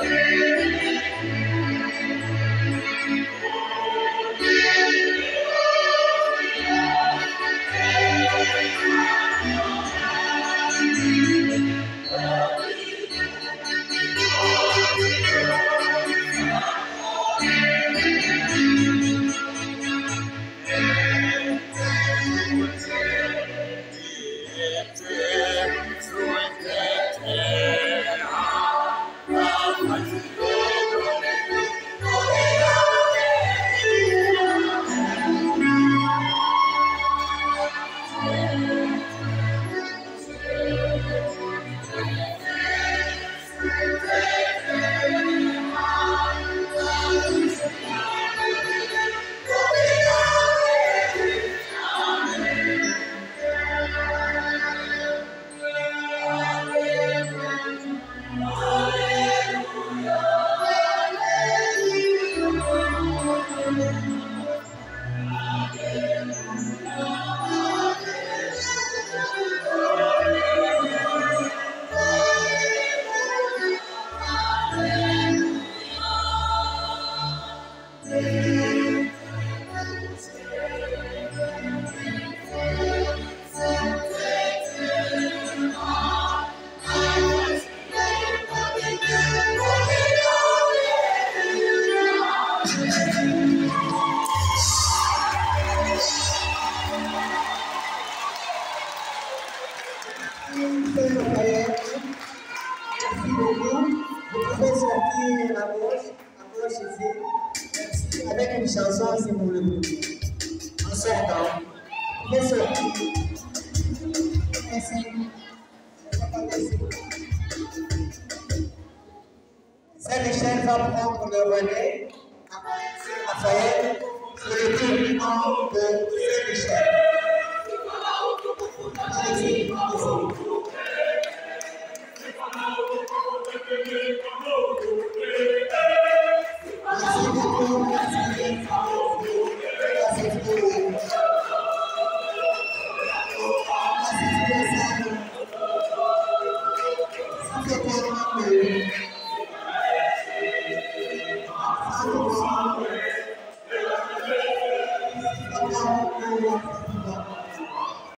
Yeah. Bye. Sortir à Avec une chanson si vous le voulez. En sortant. Pouvez sortir. Merci. Saint-Michel va prendre le relais. Raphaël, c'est le tribunal de Saint-Michel. Thank you.